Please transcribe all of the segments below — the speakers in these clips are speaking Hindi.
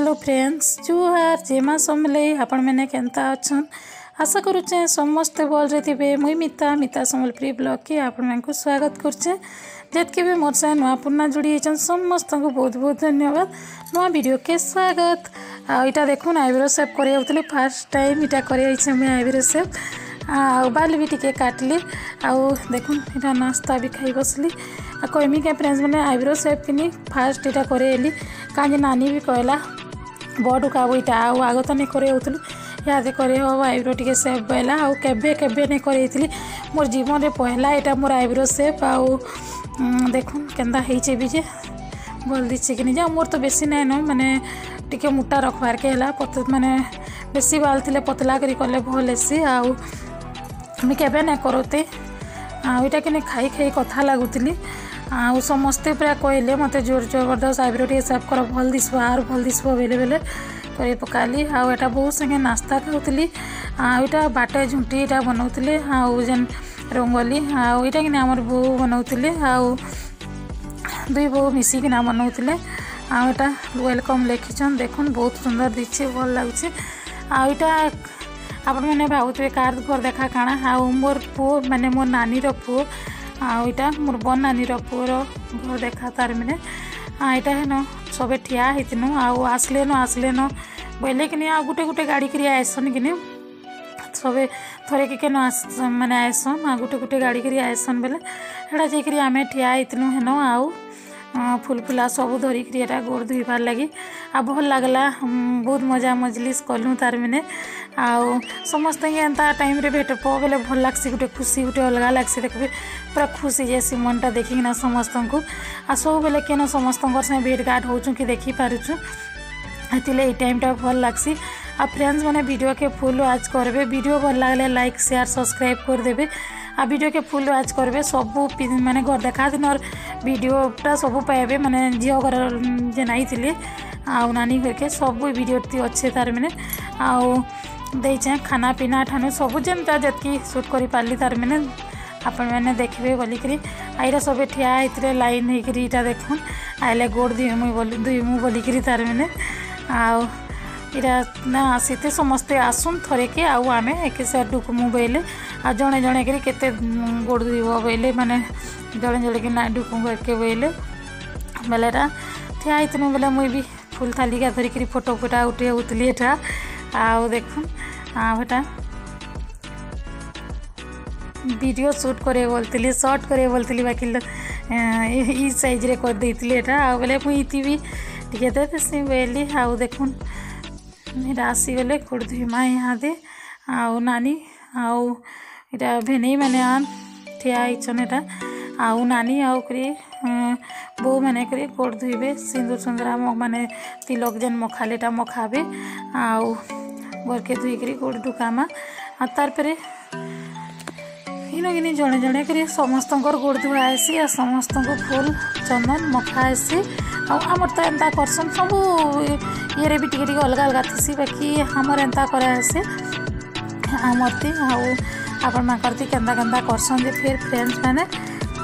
ହ୍ୟାଲୋ ଫ୍ରେଣ୍ଡସ୍ ଜୁହାର ଜେମା ସମଲେଇ ଆପଣମାନେ କେନ୍ତା ଅଛନ୍ ଆଶା କରୁଛେ ସମସ୍ତେ ଭଲରେ ଥିବେ ମୁଇଁ ମିତା ମିତା ସମ୍ବଲପୁରୀ ବ୍ଲଗ୍କେ ଆପଣମାନଙ୍କୁ ସ୍ୱାଗତ କରୁଛେ ଯେତ୍କି ବି ମୋର ସାଙ୍ଗେ ନୂଆ ପୁରୁଣା ଯୋଡ଼ି ହେଇଛନ୍ ସମସ୍ତଙ୍କୁ ବହୁତ ବହୁତ ଧନ୍ୟବାଦ ନୂଆ ଭିଡ଼ିଓକେ ସ୍ୱାଗତ ଆଉ ଇଟା ଦେଖୁନ୍ ଆଇବ୍ରୋ ସେପ୍ କରି ହେଉଥିଲି ଫାର୍ଷ୍ଟ ଟାଇମ୍ ଇଟା କରି ହେଇଛେ ମୁଇଁ ଆଇବ୍ରୋ ସେପ୍ ଆଉ ବାଲି ବି ଟିକେ କାଟଲି ଆଉ ଦେଖୁନ୍ ଇଟା ନାସ୍ତା ବି ଖାଇ ବସିଲି ଆଉ କହିମି କେ ଫ୍ରେଣ୍ଡସ୍ ମାନେ ଆଇବ୍ରୋ ସେପ୍ କିନି ଫାର୍ଷ୍ଟ ଇଟା କରେଇଲି କାହିଁକି ନାନୀ ବି କହିଲା ବଡ଼ କାବୁଇଟା ଆଉ ଆଗ ତ ନେଇ କରାଉଥିଲୁ ଇହାଦେ କରେଇବ ଆଇବ୍ରୋ ଟିକେ ସେଫ୍ ବୋଇଲା ଆଉ କେବେ କେବେ ନେଇ କରେଇଥିଲି ମୋର ଜୀବନରେ ପହିଲା ଏଇଟା ମୋର ଆଇବ୍ରୋ ସେଫ୍ ଆଉ ଦେଖୁନ୍ କେନ୍ତା ହେଇଛେ ବି ଯେ ଭଲ୍ ଦିଶେ କି ନି ଯେ ଆଉ ମୋର ତ ବେଶୀ ନାଇଁନ ମାନେ ଟିକେ ମୋଟା ରଖ୍ବାର୍କେ ହେଲା ପତ ମାନେ ବେଶୀ ବାଲ୍ ଥିଲେ ପତଲା କରି କଲେ ଭଲ୍ ହେସି ଆଉ ମୁଇଁ କେବେ ନାଇଁ କରତେ ଆଉ ଇଟା କେନେ ଖାଇ ଖାଇ କଥା ଲାଗୁଥିଲି ଆଉ ସମସ୍ତେ ପୁରା କହିଲେ ମୋତେ ଜୋର ଜବରଦସ୍ତ ଆଇବ୍ରୋ ଟିକେ ସେଭ୍ କର ଭଲ ଦିଶବ ଆର୍ ଭଲ ଦିଶବ ବେଲେ ବେଲେ କରି ପକାଲି ଆଉ ଏଇଟା ବହୁତ ସାଙ୍ଗେ ନାସ୍ତା ଖାଉଥିଲି ଆଉ ଏଇଟା ବାଟା ଝୁଣ୍ଟି ଏଇଟା ବନାଉଥିଲେ ଆଉ ଯେନ୍ ରଙ୍ଗୋଲି ଆଉ ଏଇଟା କିନା ଆମର ବୋଉ ବନାଉଥିଲେ ଆଉ ଦୁଇ ବୋଉ ମିଶିକିନା ବନାଉଥିଲେ ଆଉ ଏଇଟା ୱେଲକମ୍ ଲେଖିଛନ୍ ଦେଖୁନ୍ ବହୁତ ସୁନ୍ଦର ଦିଶେ ଭଲ ଲାଗୁଛି ଆଉ ଏଇଟା ଆପଣମାନେ ଭାବୁଥିବେ କାର୍ ଘର ଦେଖା କାଣା ଆଉ ମୋର ପୁଅ ମାନେ ମୋ ନାନୀର ପୁଅ आईटा मोर बनानी नानीर पुअर घर देखा तार मैंने आईटा हेन सबे ठिया होइनु आसलेन आसलेन बोले कि आ गोटे गोटे गाड़ी कर आसन कि सबे थे कि केन आस मैंने आएसन आ गोटे गोटे गाड़ी कर आसन बेले हेटा जाकर आम ठिया होइनु हेन आउ फुल फुला सब धरिक गोड़ धोई लगी आ भल लगला बहुत मजा मजलिस कलु तार मैंने ଆଉ ସମସ୍ତଙ୍କୁ ଏନ୍ତା ଟାଇମ୍ରେ ଭେଟବ ବୋଲେ ଭଲ ଲାଗ୍ସି ଗୋଟେ ଖୁସି ଗୋଟେ ଅଲଗା ଲାଗ୍ସି ଦେଖିବି ପୁରା ଖୁସି ଯାଏସି ମନଟା ଦେଖିକିନା ସମସ୍ତଙ୍କୁ ଆଉ ସବୁବେଳେ କେନ ସମସ୍ତଙ୍କର ସାଙ୍ଗେ ଭେଟ ଘାଟ ହେଉଛୁ କି ଦେଖିପାରୁଛୁ ହେଥିର୍ଲେ ଏଇ ଟାଇମ୍ଟା ଭଲ ଲାଗ୍ସି ଆଉ ଫ୍ରେଣ୍ଡସ୍ ମାନେ ଭିଡ଼ିଓକେ ଫୁଲ୍ ୱାଚ୍ କରିବେ ଭିଡ଼ିଓ ଭଲ ଲାଗିଲେ ଲାଇକ୍ ସେୟାର୍ ସବସ୍କ୍ରାଇବ୍ କରିଦେବେ ଆଉ ଭିଡ଼ିଓକେ ଫୁଲ୍ ୱାଚ୍ କରିବେ ସବୁ ମାନେ ଘର ଦେଖା ଦିନର ଭିଡ଼ିଓଟା ସବୁ ପାଇବେ ମାନେ ଝିଅ ଘର ଯେ ନାଇଥିଲେ ଆଉ ନାନୀ ଘରକେ ସବୁ ଭିଡ଼ିଓଟି ଅଛେ ତାର ମାନେ ଆଉ देचे खाना पीना ठान सब जमता जी सुट कर पार्ली तार मैंने आपण मैंने देखे बोल कर आई सब ठिया लाइन होकरी यहाँ देख आइले गोड़ दिए मुझे दुम बोल कर तार मैंने आईटा आसते समस्ते आसन थर के आम एक डुकमु बोले आ जड़े जड़े करते गोड़ दुब बोले मैंने जड़े जड़े कि डुकमु एके बोले बोले ठिया बोले मुई भी फुल थालिका धरिकी फोटो फोटा उठे होता आउ देख आटा हाँ, वीडियो सूट करे बोलती सर्ट करे बोलती बाकी सैज रे कर बोले मुझी टी दे बोली आउ देख आसीगले खुड़ी माँ यहाँ दे आउ नानी आउ इटा भेन मैंने ठिया हीचन यहाँ ଆଉ ନାନୀ ଆଉ କରି ବୋଉମାନେ କରି ଗୋଡ଼ ଧୋଇବେ ସିନ୍ଦୁର ସୁନ୍ଦରା ମାନେ ତିଲକ ଯେନ୍ ମଖାଲିଟା ମଖାବେ ଆଉ ଘରକେ ଧୋଇକରି ଗୋଡ଼ ଢୁକାମା ଆଉ ତାର୍ ପରେ ଇନକିନି ଜଣେ ଜଣେ କରି ସମସ୍ତଙ୍କର ଗୋଡ଼ ଧୁଆ ହେସି ଆଉ ସମସ୍ତଙ୍କୁ ଫୁଲ ଚନ୍ଦନ ମଖା ହେସି ଆଉ ଆମର ତ ଏନ୍ତା କରସନ୍ ସବୁ ଇଏରେ ବି ଟିକେ ଟିକେ ଅଲଗା ଅଲଗା ଥିସି ବାକି ଆମର ଏନ୍ତା କରାହେସି ଆମର ତି ଆଉ ଆପଣମାନଙ୍କର ତି କେନ୍ତା କେନ୍ତା କରସନ୍ ଯେ ଫେର୍ ଫ୍ରେଣ୍ଡସ୍ ମାନେ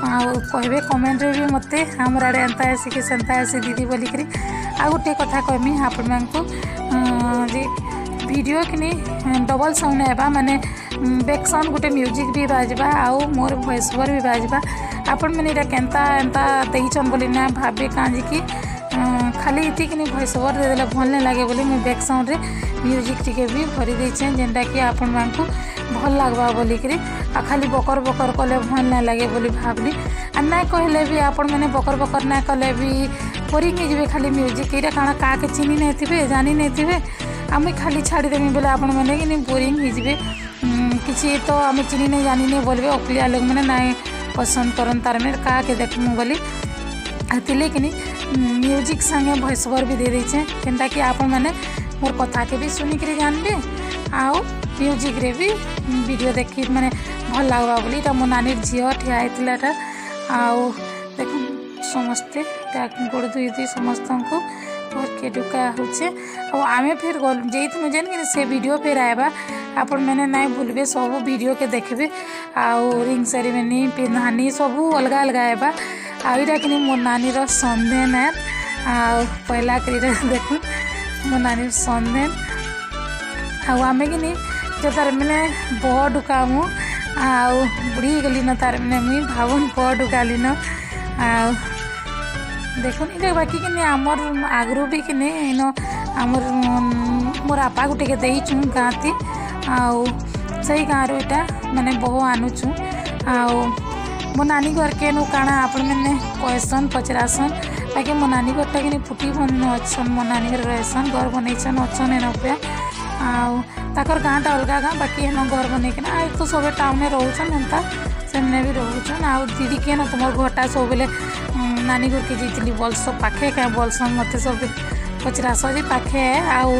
कहे कहबे रे भी मत आमर आड़े एंता आसिक सेन्ता आसी दीदी बोलिकी आ गोटे कथा कहमी आपण मैं भिडियो कि डबल साउंड है मानने बैक साउंड गोटे म्यूजिक भी बाजवा आउ मोर वॉइस ओवर भी बाजवा आपण मैंने यहाँ केन्ता एंता देचन बोली ना भावे काँजिकी खाली इतनी भएस ओवर देदे भल नहीं लगे बोली मुझे बैक साउंड ମ୍ୟୁଜିକ୍ ଟିକେ ବି ଭରି ଦେଇଛେଁ ଯେନ୍ଟାକି ଆପଣମାନଙ୍କୁ ଭଲ୍ ଲାଗ୍ବା ବୋଲିକିରି ଆଉ ଖାଲି ବକର୍ ବକର୍ କଲେ ଭଲ୍ ନାଇଁ ଲାଗେ ବୋଲି ଭାବ୍ଲି ଆର୍ ନାଇଁ କହିଲେ ବି ଆପଣମାନେ ବକର୍ ବକର୍ ନାଇଁ କଲେ ବି ବୋରିଂ ହେଇଯିବେ ଖାଲି ମ୍ୟୁଜିକ୍ ଏଇଟା କାଣା କାହାକେ ଚିହ୍ନି ନାଇଥିବେ ଜାନି ନାଇଥିବେ ଆମେ ଖାଲି ছাড়িদেমি ବୋଲେ ଆପଣମାନେ মানে কিনি ହେଇଯିବେ କିଛି ତ ଆମେ ଚିହ୍ନି ନାଇଁ না জানি না বলবে অকলিয়া লোক মানে না পছন্দ করন তার মানে কাকে দেখমু বলি এতে কিনি মিউজিক ବି ভয়েস ওভার বি দিয়ে मोर कथा के भी सुनिक जानबे आउ म्यूजिक रे भी वीडियो देख मैंने भल लगवा बोली तो मो नानी झील ठिया होता आउ देख समस्ते गोड़ दुई धोई समस्त को के डुका होचे और आम फिर गल जाइनु जेन कि से वीडियो फिर आएगा आपण मैंने ना भूलबे सब वीडियो के देखबे आउ रिंग सेरेमनी पिन्हानी सब अलग अलग आएगा आईटा कि मोर नानी सन्देह नायन आ पहला कर देखूँ ମୋ ନାନୀ ସନ୍ଦେନ ଆଉ ଆମେ କିନି ଯେ ତାର ମାନେ ବଡ଼ ଡୁକାମୁ ଆଉ ବୁଢ଼ୀ ହେଇଗଲିନ ତାର ମାନେ ମୁଇଁ ଭାବୁନ ବଡ଼ ଡୁକାଲିନ ଆଉ ଦେଖୁନ୍ ଇଟା ବାକି କିନି ଆମର୍ ଆଗରୁ ବି କିନି ଇନ ଆମର୍ ମୋର୍ ଆପାକୁ ଟିକେ ଦେଇଛୁଁ ଗାଁତି ଆଉ ସେଇ ଗାଁରୁ ଇଟା ମାନେ ବହୁ ଆନୁଛୁଁ ଆଉ ମୋ ନାନୀ ଘରକେ ନୁ କାଣା ଆପଣମାନେ କହେସନ୍ ପଚରାସନ୍ आगे मो नानी घर टाइम फुटी बन अच्छा मो नानी घर रहसन घर बनईन अच्छा एन पे आकर गाँ टा अलग गाँ बाकी घर बनईकना तो सब टाउन रोचन एंता से रोचन आ दीदी के ना तुम घर टा सब नानी घर के जीती बल्स पाखे क्या बल्सन मत सब पचरास पाखे आउ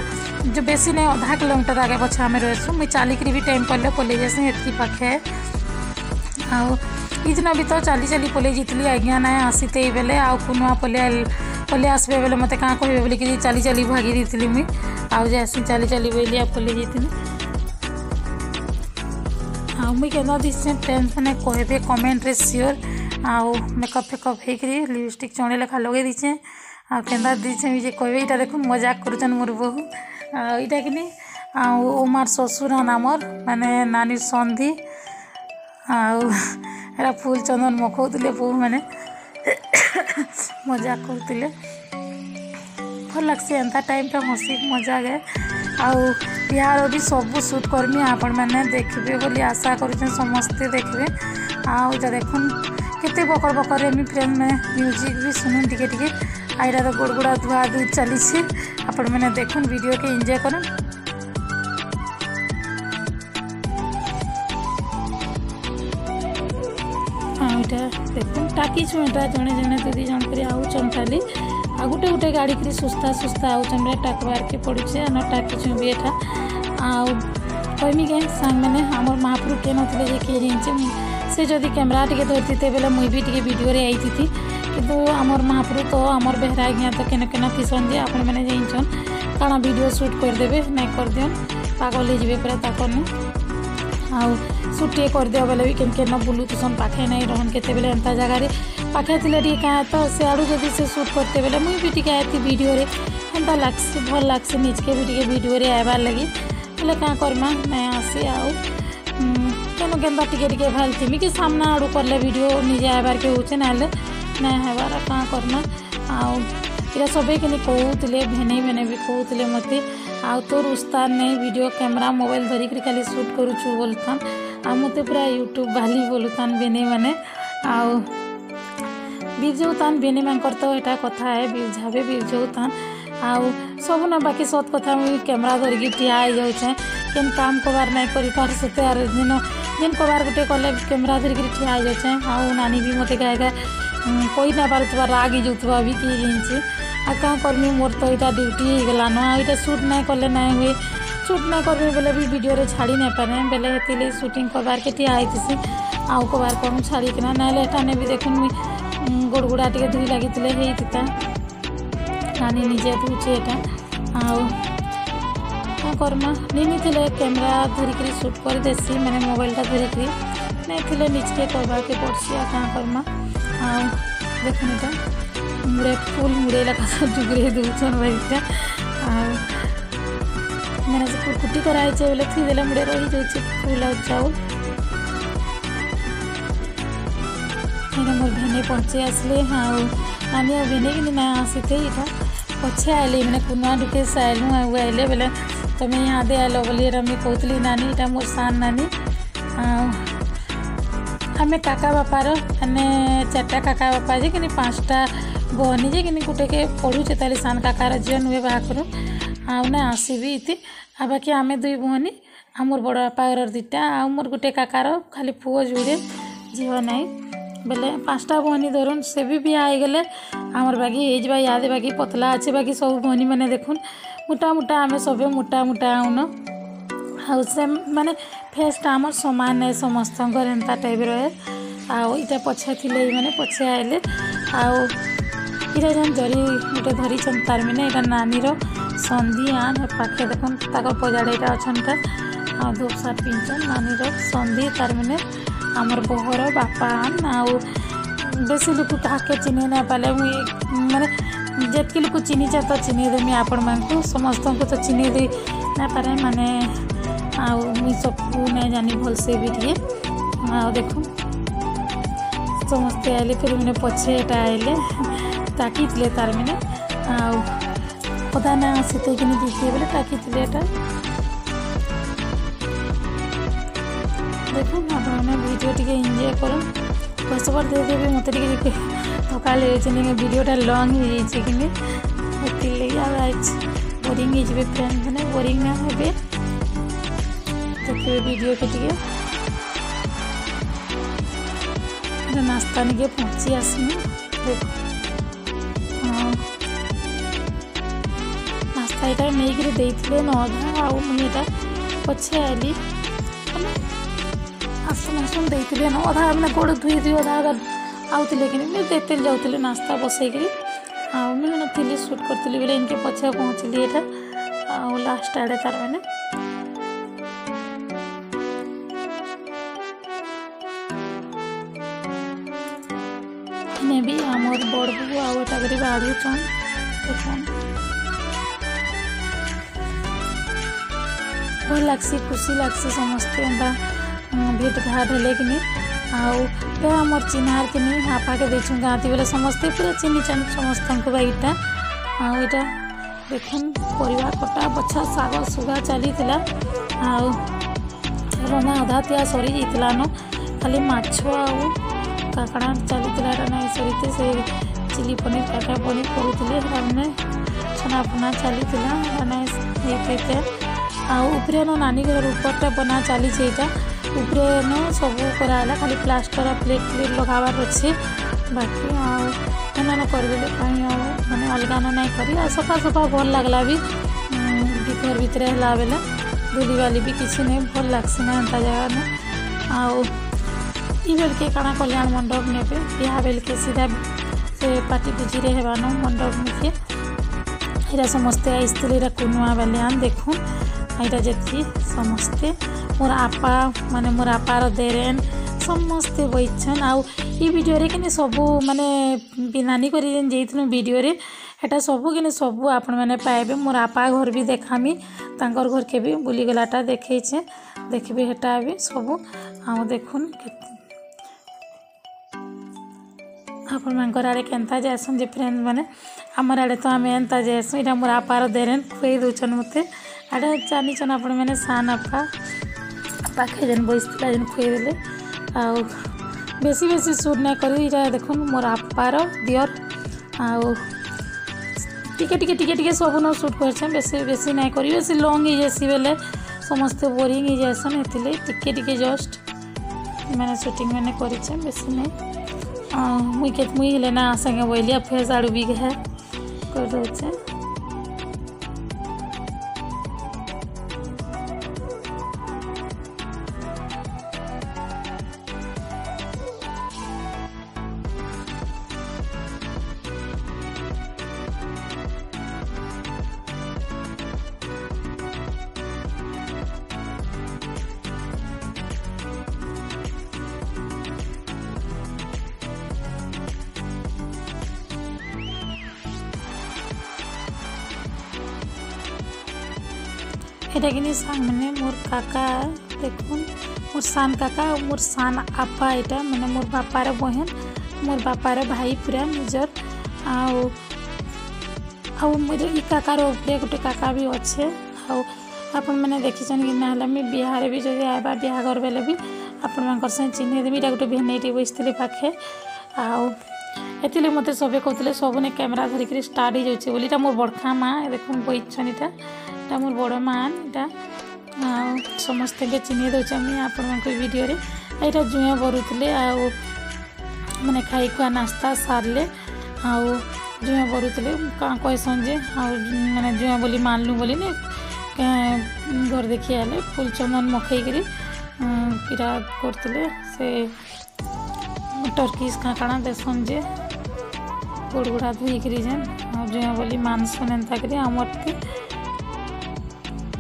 जो बेसी नहीं अधा किलोमीटर आगे पचे आम रहीसुँ मुझ चलिकी भी टाइम पड़े पलि जासी पाखे आ भी तो चली चली पलि जीतली आज्ञा ना आसते बेले आउ कुआ पलि पलि आसबे बोले मत क्या कहे बोल चली चली भागी दे मुई आउ जे आसी चली चली बोली आ पलि जीतली आउ मुई के दिशे टेन्स मैंने कहे कमेंट सियोर आउ मेकअप फेकअप होकर लिपस्टिक चढ़े लेखा लगे दीचे आ के दीचे कह देख मजाक कर मोर बो आईटा कि आमार शशुर नाम मैंने नानी सन्धि आ ଏଇଟା ଫୁଲ୍ ଚନ୍ଦନ ମଖଉଥିଲେ ବୋଉମାନେ ମଜା କରୁଥିଲେ ଭଲ ଲାଗ୍ସି ଏନ୍ତା ଟାଇମ୍ଟା ହସି ମଜା କେ ଆଉ ଏହାର ବି ସବୁ ସୁଟ୍ କର୍ମି ଆପଣମାନେ ଦେଖିବେ ବୋଲି ଆଶା କରୁଛନ୍ ସମସ୍ତେ ଦେଖିବେ ଆଉ ଇଟା ଦେଖୁନ୍ କେତେ ବକର ବକରରେ ବି ଫିଲ୍ମ ମ୍ୟୁଜିକ୍ ବି ଶୁଣୁନ୍ ଟିକେ ଟିକେ ଆଇରାର ଗୋଡ଼ ଗୋଡ଼ା ଧୁଆ ଧୁଇ ଚାଲିଛି ଆପଣମାନେ ଦେଖୁନ୍ ଭିଡ଼ିଓକେ ଏନ୍ଜୟ କରନ୍ ଏଇଟା ଦେଖୁନ୍ ଟାକିଛୁ ଏଇଟା ଜଣେ ଜଣେ ଦିଦି ଜଣକରି ଆଉଛନ୍ ଖାଲି ଆଉ ଗୋଟେ ଗୋଟେ ଗାଡ଼ିକିରି ସୁସ୍ଥା ସୁସ୍ଥା ଆଉଛନ୍ ଟାକବାର୍କେ ପଡ଼ୁଛେ ନ ଟାକିଛୁ ବି ଏଇଟା ଆଉ କହିମି କାହିଁ ସାଙ୍ଗମାନେ ଆମର ମହାପୁରୁ କିଏ ନଥିଲେ ଯେ କିଏ ହେଇଛି ସେ ଯଦି କ୍ୟାମେରା ଟିକେ ଧରିଥିତେ ବେଲେ ମୁଇଁ ବି ଟିକେ ଭିଡ଼ିଓରେ ଆଇଥିତି କିନ୍ତୁ ଆମର ମହାପୁରୁ ତ ଆମର ବେହେରା ଆଜ୍ଞା ତ କେନ କେନ ଥିସନ୍ ଯେ ଆପଣମାନେ ଜାଣିଛନ୍ କାଣା ଭିଡ଼ିଓ ସୁଟ୍ କରିଦେବେ ନାଇଁ କରିଦିଅନ୍ ପାଗଲ ହେଇଯିବେ ପୁରା ତାକର୍ ନୁ आउटे करदे बोले भी केन केन बुलूथसन पाखे नहीं रहन के बेले एंता जगार पाखे थे क्या तो सियाड़ू जब से सुट करते बेले मुझे भी टी आती भिडियो एंता लग्से भल लग्से निजके भी टी भिडे आएबार लगी बोले क्या करमा ना आसी आउ तेना के टे भल थी कि सामना आड़ू कले भिड निजे आएबार के हो ना ना हेबार क्या करमा आउ इरा सब कहते भेनई मैंने भी कहते मत आउ तोर उस्ताद नहीं भिड कैमेरा मोबाइल धरिक खाली सुट करुचु बोलतान आ मत पूरा यूट्यूब बाली बोलूतान भेनई मैंने आजौतान भेनई मैंकर तो यहाँ कथा है बीझावे बीझौतान आ सब ना बाकी सत् कथा कैमेरा धरिकी ठिया हो जाऊे किन काम कबार नहीं करपार सत आर दिन जिन कबार गोटे कले कैमेरा धरिक ठिया हो जाऊे आउ नानी भी मत गाय गाय कोई ना पार्थ राग ही जो भी किए जी आ कौन करमी मोर तो यहाँ ड्यूटी हो गलान ये सुट ना कले ना हुए सुट ना करमी बोले भी भिडियो छाड़ी ना पारे बोले हेती सुटिंग करवार के आईसी आउ कबार कर छाड़ी ना ना भी देख गोड़ गुड़ा टे धुई लगे नानी निजे धोचे यहाँ आउ करमा निनी थे कैमेरा धरिकी सुट कर देसी मैंने मोबाइल मोबाइलटा धरिकी नहीं थे निजे करवाके पड़सी आ कर्मा आ देखनी मुड़े फुल मुड़े जुगरे दूसन बैगटा मैंने से कुटी कराई बोले थी मुड़े रही जाए फुल आ चाउल मोर भेने पंचे आसली हाँ आम भेने कि ना आसते पचे आईली मैंने कुना ढुके सैलू आईले बोले तुम्हें यहाँ दे आल बोली मुझे कहती नानी इटा मोर सान नानी आम काका बापार मैंने चार्टा काका बापा जे कि पांचटा ଗହନି ଯେ କିନି ଗୁଟେକେ ପଢ଼ୁଛେ ତାହେଲେ ସାନ କାକାର ଝିଅ ନୁହେଁ ବାହାଘର ଆଉ ନା ଆସିବି ଇତି ଆଉ ବାକି ଆମେ ଦୁଇ ଭଉଣୀ ଆଉ ବଡ଼ ବାପା ଘର ଦୁଇଟା ଆଉ ମୋର ଗୋଟେ କାକାର ଖାଲି ପୁଅ ଜୁଡ଼େ ଝିଅ ନାହିଁ ବେଲେ ପାଞ୍ଚଟା ଭଉଣୀ ଧରୁନ୍ ସେ ବି ବିହା ହେଇଗଲେ ଆମର ବାକି ହେଇଯିବା ଇହାଦେ ବାକି ପତଲା ଅଛି ବାକି ସବୁ ଭଉଣୀମାନେ ଦେଖୁନ୍ ମୋଟା ମୋଟା ଆମେ ସବେ ମୋଟା ମୋଟା ଆଉନ ଆଉ ସେ ମାନେ ଫେସ୍ଟା ଆମର ସମାନ ନାହିଁ ସମସ୍ତଙ୍କର ଏନ୍ତା ଟାଇପ୍ ରହେ ଆଉ ଇଟା ପଛେ ଥିଲେ ଏଇମାନେ ପଛେ ଆଇଲେ ଆଉ ଏଇଟା ଯେନ୍ ଜରି ଗୋଟେ ଧରିଛନ୍ ତାର୍ ମାନେ ଏଇଟା ନାନୀର ସନ୍ଧି ଆଣ ପାଖେ ଦେଖୁନ୍ ତାଙ୍କ ପଜାଡ଼େ ଏଇଟା ଅଛନ୍ ତ ଆଉ ଧୂପ ସାର୍ ପିନ୍ଧଛନ୍ ନାନୀର ସନ୍ଧି ତାର୍ ମାନେ ଆମର ବୋହର ବାପା ଆନ୍ ଆଉ ବେଶୀ ଲୋକ କାହାକେ ଚିହ୍ନେଇ ନାଇଁ ପାରିଲେ ମୁଇଁ ମାନେ ଯେତ୍କି ଲୋକ ଚିହ୍ନିଛେ ତ ଚିହ୍ନେଇ ଦେମି ଆପଣମାନଙ୍କୁ ସମସ୍ତଙ୍କୁ ତ ଚିହ୍ନେଇ ଦେଇ ପାରେ ମାନେ ଆଉ ମୁଇଁ ସବୁ ନାଇଁ ଜାନି ଭଲସେ ବି ଟିକେ ଆଉ ଦେଖୁନ୍ ସମସ୍ତେ ଆଇଲେ ଫିର୍ ମାନେ ପଛେ ଏଇଟା ଆଇଲେ ताकिले तार मैंने खदा ना सूत दीजिए बोले ताकिले देखो आप भिडियो एंजय कर बसबर दे देवे मत सकाल भिडटा लंग बोरींग फ्रेन मैंने बोरींग ना हो देखे भिडियो के नास्ता नहीं पहुंची आसमी ନାସ୍ତା ନେଇକିରି ଦେଇଥିଲେ ଅଧା ଆଉ ମୁଁ ଏଇଟା ପଛେ ଆଇଲି ମାନେ ଆସୁନ ଆସୁନ ଦେଇଥିଲେ ନ ଅଧା ମାନେ ଗୋଡ଼ ଧୋଇ ଧୋଇ ଅଧା ଅଧା ଆଉଥିଲେ କି ମୁଁ ଦେଇଥିଲେ ଯାଉଥିଲେ ନାସ୍ତା ବସେଇକିରି ଆଉ ମୁଁ ଥିଲି ସୁଟ୍ କରିଥିଲି ବୋଲେ ଏମିତି ପଛେ ପହଞ୍ଚିଲି ଏଇଟା ଆଉ ଲାଷ୍ଟ ଆଡ଼େ ତାର ମାନେ बडदि आउँटा बाढुछन् भाग्सि खुसी लाग्सी समस्तै एउटा भेटघाटले किन आउँ म चिह्न किन हापाई चिह्ने समस्याको बाटा आउँटा देखापटा पछा सार सुग चाहिँ त सरी सरि खाली माछ आउ ತಗೊಂಡು ಚಲಿತಿಲ್ಲ ನಾನು ಸರಿತು ಸೇರಿ ಚಿಲ್ಲಿ ಪನ್ನೀರ್ ಪ್ಯಾಕೆಟ್ ಪನ್ನೀರ್ ಕೊಡುತ್ತಿಲ್ಲ ಅದನ್ನೇ ଛେନାପନା ଚାଲିଥିଲା ଆମେ ଇଏ କେତେ ଆଉ ଉପରେ ନ ନାନୀ ଘର ଉପରଟା ବନା ଚାଲିଛି ଏଇଟା ଉପରେ ନ ସବୁ କରାହେଲା ଖାଲି ପ୍ଲାଷ୍ଟର ପ୍ଲେଟ୍ ପ୍ଲେଟ୍ ଲଗାବାର ଅଛି ବାକି ଆଉ ସେମାନେ କରିଦେଲେ କାହିଁ ଆଉ ମାନେ ଅଲଗା ନ ନାଇଁ କରି ଆଉ ସଫା ସଫା ଭଲ ଲାଗ୍ଲା ବି ଘର ଭିତରେ ହେଲା ବେଲେ ଧୂଲିବାଲି ବି କିଛି ନାଇଁ ଭଲ ଲାଗ୍ସି ନା ଏନ୍ତା ଜାଗାନେ ଆଉ तिनीहरूले कहाँ कल्याण मण्डप नेबे बिहा बेलके सीधा से पार्टी बुझिरे हेबानो मण्डप मुखे এরা সমস্তে আইসলে এরা কুনুয়া বেলে আন দেখুন এটা যেতি সমস্তে মোর আপা মানে মোর আপার দেরেন ସମସ୍ତେ ବଇଛନ୍ ଆଉ ଇ ଭିଡ଼ିଓରେ କିନି ସବୁ ମାନେ ନାନୀ କରି ଯେନ୍ ଯାଇଥିଲୁ ଭିଡ଼ିଓରେ ହେଟା ସବୁ କିନି ସବୁ ଆପଣମାନେ ପାଇବେ ମୋର ଆପା ଘର ବି ଦେଖାମି ତାଙ୍କର ଘରକେ ବି ବୁଲିଗଲାଟା ଦେଖେଇଛେ ଦେଖିବି ହେଟା ବି ସବୁ ଆଉ ଦେଖୁନ୍ କେତେ आपण के जासन जे फ्रेंड मैंने आम आड़े तो आम एंता जासूँ इटा मोर आपार देरेन् खुई दौन मत आड़े जानी आपण मैंने सान पाखे जेन बसा जेन खुएदे आ बेस बेस सुट ना कर देख मोर आपार दिअर आउ टे सब न सुट कर बेस बेस ना कर लंग बेले समस्त बोरींग जासन ये टिके टे जस्ट मैंने सुटिंग मैंने करें बेस नहीं ମୁଇଁ ମୁଇଁ ହେଲେ ନା ସାଙ୍ଗେ ବୋଇଲି ଫେର୍ ଆଡ଼ୁ ବିଗ୍ ହେ କରିଦେଉଛେ এটা কিন্তু সামনে মোর কাকা দেখুন মোর সান কাকা মোর সান আপা এটা মানে মোর বাপার বহেন মোর বাপার ভাই পুরা নিজর ଆଉ ଆଉ ଇ କାକାର ଉପରେ ଗୋଟେ କାକା ବି ଅଛେ ଆଉ ଆପଣମାନେ ଦେଖିଛନ୍ କି ନା ହେଲେ ମୁଇଁ ବିହାରେ ବି ଯଦି ଆଇବା ବିହାଘର ବେଲେ ବି ଆପଣମାନଙ୍କର ସାଙ୍ଗେ ଚିହ୍ନେଇ ଦେବି ଏଇଟା ଗୋଟେ ଭେନେଇଟି ବସିଥିଲି ପାଖେ ଆଉ ଏଥିଲାଗି ମୋତେ ସବେ କହୁଥିଲେ ସବୁନେ କ୍ୟାମେରା ଧରିକିରି ଷ୍ଟାର୍ଟ ହେଇଯାଉଛେ ବୋଲି ଏଇଟା ମୋର ବଡ଼ଖା ମା' ଦେଖୁନ୍ ବଇଛନ୍ ଏଇଟା ଏଇଟା ମୋର ବଡ଼ ମାନ୍ ଏଇଟା ଆଉ ସମସ୍ତଙ୍କୁ ଚିହ୍ନେଇ ଦେଉଛି ଆମେ ଆପଣମାନଙ୍କ ଭିଡ଼ିଓରେ ଏଇଟା ଜୁଆଁ ବରୁଥିଲେ ଆଉ ମାନେ ଖାଇ ଖୁଆ ନାସ୍ତା ସାରିଲେ ଆଉ ଜୁଆଁ ବରୁଥିଲେ କାଁ କହିସନ୍ ଯେ ଆଉ ମାନେ ଜୁଆଁ ବୋଲି ମାନିଲୁ ବୋଲିନି ଘର ଦେଖି ହେଲେ ଫୁଲ ଚମନ ମଖେଇକିରି ପିରା କରୁଥିଲେ ସେ ଟର୍କିସ୍ କାଁ କାଣା ଦେସନ୍ ଯେ ଗୋଡ଼ ଗୁଡ଼ା ଧୋଇକିରି ଯେନ୍ ଆଉ ଜୁଆଁ ବୋଲି ମାନସନ୍ ଏନ୍ତାକିରି ଆମର୍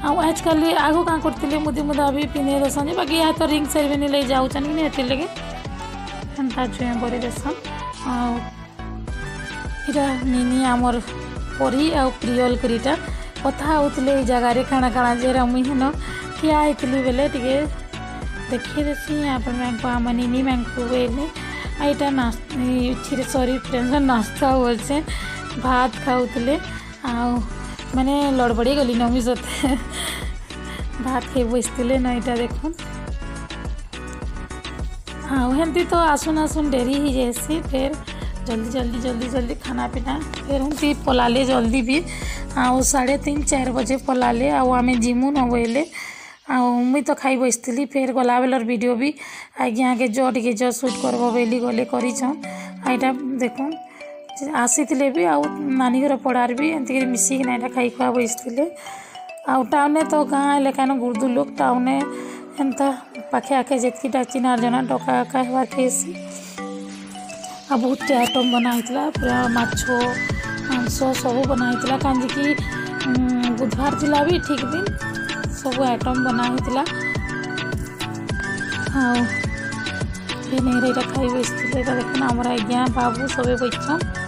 आजकल आग कहाँ करते मुदे मुदा भी पिंधे देसन बाकी तो रिंग सेरेमोनी लगे जाऊन कि नहीं लगे एंता छुए बरी देसन आटा मिनि आमर परी आ प्रियल करीटा कथा हो जगार काणा काणा जे मुहन ठिया होती बोले टी देखेदेसी आपण आम निनी मैं बोले आईटा नास्ता सरी फ्रेंड नास्ता हो भात खाऊ ମାନେ ଲଡ଼ବଡ଼ି गली ନମି ସତେ भात ଖାଇ ବସିଥିଲେ ନା ଏଇଟା ଦେଖୁନ୍ ଆଉ ହେନ୍ତି ତ ଆସୁନ୍ ଆସୁନ୍ ଡେରି ହେଇଯାଇସି जल्दी जल्दी जल्दी जल्दी खाना पीना फिर हम ती पलाले जल्दी भी आउ हाँ, साढ़े तीन चार बजे पलाले आम जिमु न बोले आउ हाँ, तो खाई बसती फेर गला बेलर भिडियो भी आज्ञा आगे जो टे जो सुट करब बोली गले कर देख आसी घर पड़ार भी एमती मिसिकना खाई खुआ बस टाउन तो गाँ ले कहीं गुर्दू लोक टाउन एंता पाखे आखे जितकी चिन्हार जना डका आका हेबार आ बहुत आइटम बनाई पूरा मछ मंस सब बनाई कहीं कि बुधवार जिला भी ठीक दिन सब आइटम बनाई आई खाई बस देखना आम आज्ञा बाबू सब बैठ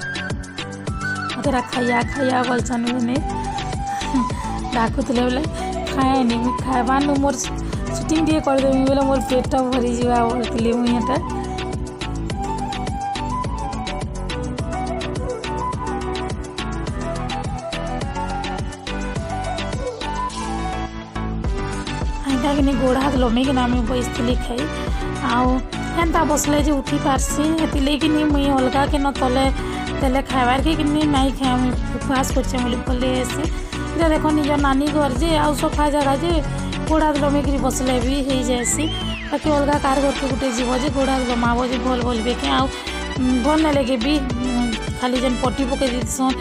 বাচ্চারা খাইয়া খাইয়া বলছেন মানে ডাকুলে বলে খায়নি মুই খাইবানু মোর সুটিং টিকে করিদেবি বলে মোর পেটটা ভরি যা বলছিলি মুই এটা ହେନ୍ତାକିନି ଗୋଡ଼ ହାତ ଲମେଇକିନା ଆମେ ବସିଥିଲି ଖାଇ ଆଉ ହେନ୍ତା ବସିଲେ ଯେ ଉଠି ପାର୍ସି ହେଥିଲାଗିନି ମୁଇଁ ଅଲଗା କେନ ତଲେ ଦେଲେ ଖାଇବାର୍କେ କିନି ନାଇଁ ଖାଏ ଉପବାସ କରିଛେ ବୋଲି କଲେ ସେ ଯେ ଦେଖ ନିଜ ନାନୀ ଘର ଯେ ଆଉ ସଫା ଜାଗା ଯେ ଗୋଡ଼ା ଲମେଇକିରି ବସିଲେ ବି ହେଇଯାଏସି ବାକି ଅଲଗା କାହାର ଘରକୁ ଗୋଟେ ଯିବ ଯେ ଗୋଡ଼ା ଲମାବ ଯେ ଭଲ ଭଲ ବେକେ ଆଉ ଭଲ ନାଇଁ ଲାଗେ ବି ଖାଲି ଯେନ୍ ପଟି ପକେଇ ଦେଇସନ୍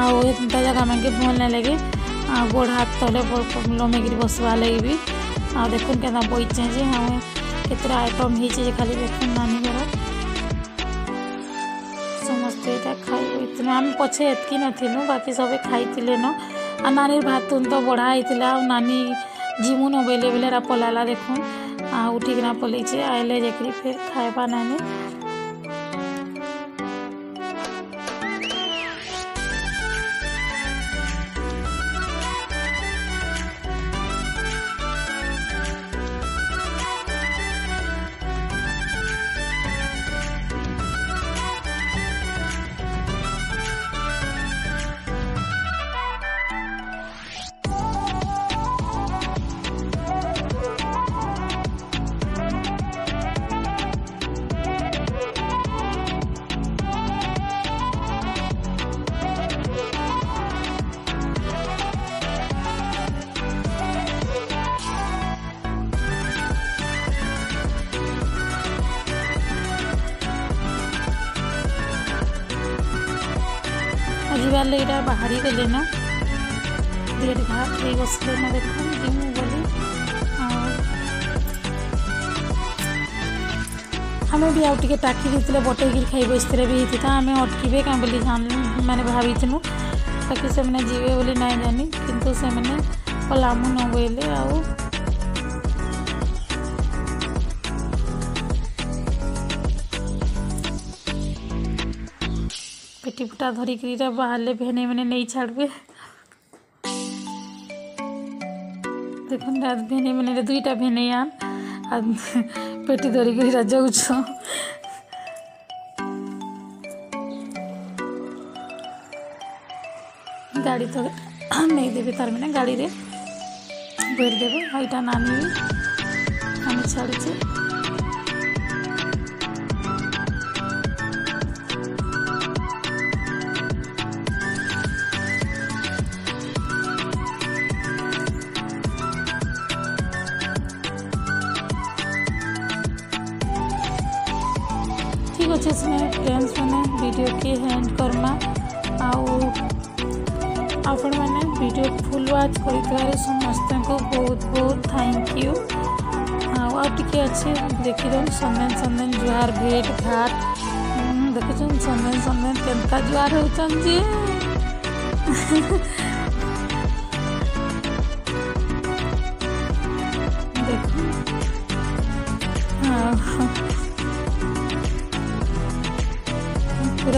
ଆଉ ଏନ୍ତା ଜାଗାମାନକେ ଭଲ ନାଇଁ ଲାଗେ ଆଉ ଗୋଡ଼ ହାତ ତଳେ ଲମେଇକିରି ବସିବାର୍ ଲାଗି ବି ଆଉ ଦେଖୁନ୍ କେନ୍ତା ବଇଚେଁ ଯେ ଆଉ କେତେଟା ଆଇଟମ୍ ହେଇଛେ ଯେ ଖାଲି ଦେଖୁନ୍ ନାନୀ ଘର તો એટા ખાઈ નાન પછે એતકી નથીનું બાકી સભે ଆଉ આ ଭାତ ભાતુન ତ ବଢ଼ା ହେଇଥିଲା ଆଉ ନାନୀ ଯିମୁ ନ ବେଲେ ବେଲେ ଏରା ପଲାଲା ଦେଖୁନ୍ ଆଉ ଉଠିକିନା ପଲେଇଛେ ଆଇଲେ ଯାଇକିରି ଫେର୍ ଖାଇବା ନାନୀ লেডা বাহারি তেলেনা ধীরে দেখা থি গসতে না দেখা দিন বলি আর হামে বি আউটকে टाकी जितले ボトル খই গো ইসতে রে বি থিতা আমি আউটকি বে কাম বলিxaml মানে ভাবিছমু থাকি সেমনে জिवे বলি নাই জানি কিন্তু সেমনে পল আমন ওবেলে আউ ଲିପ୍ଟା ଧରିକିରି ବାହାରିଲେ ଭେନେଇ ଭେନେଇ ନେଇ ଛାଡ଼ବେ ଦେଖୁନ୍ ଭେନେଇ ଭେନେଇରେ ଦୁଇଟା ଭେନେଇ ଆନ୍ ଆଉ ପେଟି ଧରିକିରି ଯାଉଛ ଗାଡ଼ି ତ ନେଇଦେବେ ତାର ମାନେ ଗାଡ଼ିରେ ଭରିଦେବେ ଏଇଟା ନାନିବି ଆମେ ଛାଡ଼ୁଛେ ଭିଡ଼ିଓକେ ହେଣ୍ଡ କର୍ମା ଆଉ ଆପଣମାନେ ଭିଡ଼ିଓ ଫୁଲ୍ ୱାଚ୍ କରିଥିବାରୁ ସମସ୍ତଙ୍କୁ ବହୁତ ବହୁତ ଥ୍ୟାଙ୍କ ୟୁ ଆଉ ଆଉ ଟିକେ ଅଛି ଦେଖିଦେନ୍ ସମେନ୍ ସମେନ୍ ଜୁହାର ଭେଟ୍ ଘାଟ ଦେଖୁଛନ୍ ସମେନ୍ ସମେନ୍ କେନ୍ତା ଜୁହାର ହେଉଛନ୍ ଯେ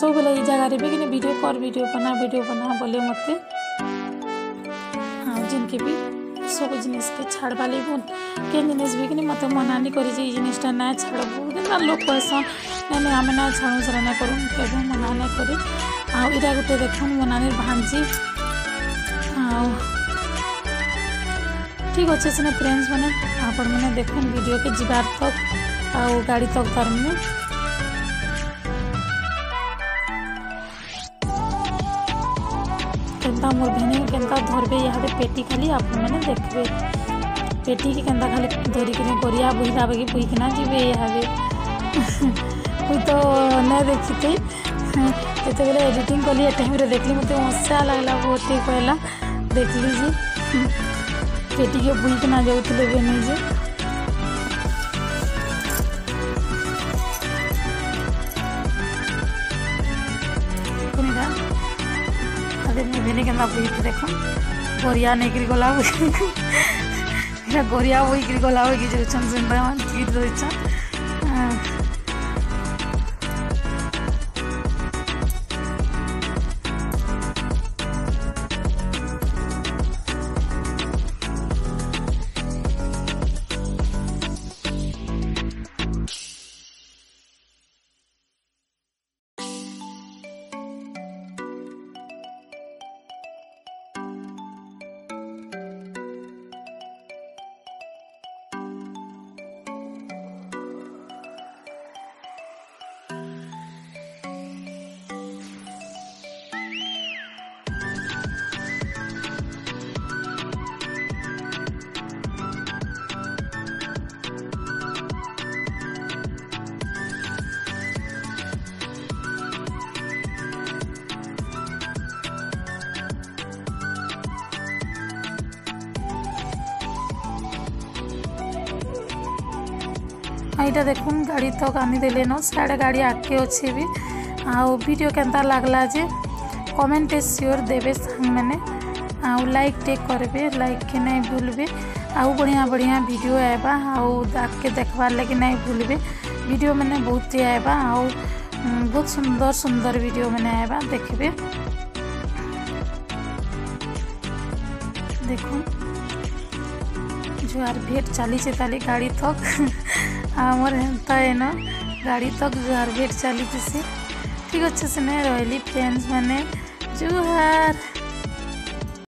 ସବୁବେଲେ ଇ ଜାଗାରେ ବି କିନି ଭିଡ଼ିଓ କର ଭିଡ଼ିଓ ବନା ଭିଡ଼ିଓ ବନା ବୋଲେ ମୋତେ ଆଉ ଯେନ୍କେ ବି ସବୁ ଜିନିଷ୍କେ ଛାଡ଼ବା ଲାଗି ବହୁତ କେନ୍ ଜିନିଷ୍ ବି କିନି ମୋତେ ମନାନି କରିଛେ ଇ ଜିନିଷ୍ଟା ନାଇଁ ଛାଡ଼ବୁ ଯେନ୍ତା ଲୋକ କହେସନ୍ ନାଇଁ ନାଇଁ ଆମେ ନାଇଁ ଛାଡ଼ୁ ସେଟା ନାଇଁ କରୁ କେବେ ମନା ନାଇଁ କରେ ଆଉ ଇଟା ଗୋଟେ ଦେଖୁନ୍ ମୋ ନାନୀର ଭାଞ୍ଜି ଆଉ ଠିକ୍ ଅଛେ ସିନା ଫ୍ରେଣ୍ଡସ୍ ମାନେ ଆପଣମାନେ ଦେଖୁନ୍ ଭିଡ଼ିଓକେ ଯିବାର୍ ତକ୍ ଆଉ ଗାଡ଼ି ତକ୍ ତାର୍ ମାନେ କେନ୍ତା ମୋର୍ ଭେନି କେନ୍ତା ଧରବେ ଇହାଦେ ପେଟି ଖାଲି ଆପଣମାନେ ଦେଖିବେ ପେଟିକି କେନ୍ତା ଖାଲି ଧରିକିନା କରିଆ ବୁହିଲା ବାକି ବୁହିକିନା ଯିବେ ଇହାଦେ ମୁଇଁ ତ ନାଇଁ ଦେଖିଥି ଯେତେବେଳେ ଏଡ଼ିଟିଂ କଲି ଏ ଟାଇମ୍ରେ ଦେଖିଲି ମୋତେ ହସା ଲାଗ୍ଲା ବହୁତ କହିଲା ଦେଖିଲି ଯେ ପେଟିକେ ବୁହିକିନା ଯାଉଥିଲେ ଭେନି ଯେ ହେଲା ବୋହିକି ଦେଖ ଗରିଆ ନେଇକିରି ଗଲା ବୋହିକି ଗରିଆ ବୋହିକିରି ଗଲା ବୋହିକି ଯାଉଛନ୍ ସେନ୍ତା ଗୀତ ରହିଛନ୍ ଏଇଟା ଦେଖୁନ୍ ଗାଡ଼ି ତକ୍ ଆନି ଦେଲେନ ସିଆଡ଼େ ଗାଡ଼ି ଆଗ୍କେ ଅଛେ ବି ଆଉ ଭିଡ଼ିଓ କେନ୍ତା ଲାଗ୍ଲା ଯେ କମେଣ୍ଟଟେ ସିଓର୍ ଦେବେ ସାଙ୍ଗମାନେ ଆଉ ଲାଇକ୍ଟେ କର୍ବେ ଲାଇକ୍କେ ନାଇଁ ଭୁଲ୍ବେ ଆଉ ବଢ଼ିଆ ବଢ଼ିଆ ଭିଡ଼ିଓ ଆଏବା ଆଉ ଆଗ୍କେ ଦେଖ୍ବାର୍ ଲାଗି ନାଇଁ ଭୁଲ୍ବେ ଭିଡ଼ିଓ ମାନେ ବହୁତଟେ ଆଏବା ଆଉ ବହୁତ ସୁନ୍ଦର ସୁନ୍ଦର ଭିଡ଼ିଓ ମାନେ ଆଏବା ଦେଖିବେ দেখুন জোয়ার ভেট চালিয়েছে তাহলে গাড়ি থক ଆମର ହେନ୍ତା ଏନ ଗାଡ଼ି ତକ୍ ଜୁହାର ଭେଟ ଚାଲିଥିସି ଠିକ୍ ଅଛେ ସେନେ ରହିଲି ଫ୍ରେଣ୍ଡସ୍ ମାନେ ଜୁହାର